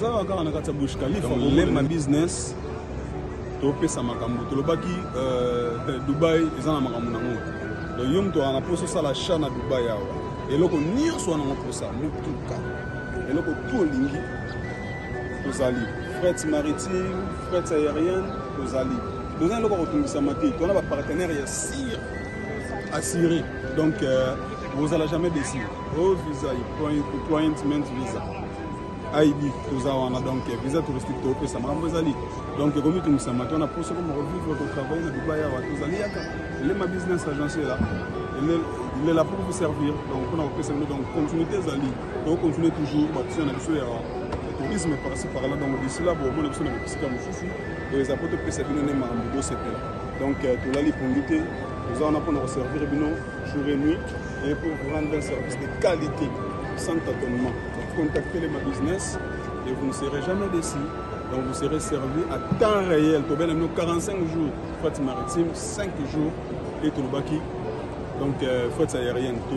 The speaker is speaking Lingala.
tozalaka kaka na kati ya bush khalifa lema business topesa makambo tolobaki euh, dubai eza na makambo nango donc yo moto aa na mposa osala cha na dubai awa eloko nyonso wana ngo mposa motuka eloko tu olingi tozali fret maritime fret aérienne tozali toza eloko ya kotungisama te tona bapartenaire ya sire assuré donc euh, bozala jamais déci o oh, visa appointment visa ayibi toza wana donc visa touristique topesa makambo ezali donc ekomitungisa matu wana mpo soko makovivre kotravaille na dubai awa tozali yaka elema business agence ela il est là pour vous servir donc mpona kopesa bino donc continuité ezali tokocontinue toujours bakusana na biso ya tourisme parci par là donc d'ici là bomona biso na bisika mosusu oyo eza mpo topesa bino nde makambo bosepela donc tolali pongi te toza wana mpona koservir bino jour et nuit et pour rendre un service de qualité sans tâtonnement. Contactez les ma business et vous ne serez jamais déçu. Donc vous serez servi à temps réel. Pour 45 jours, fête maritime, 5 jours et Tolobaki, donc euh, fête aérienne.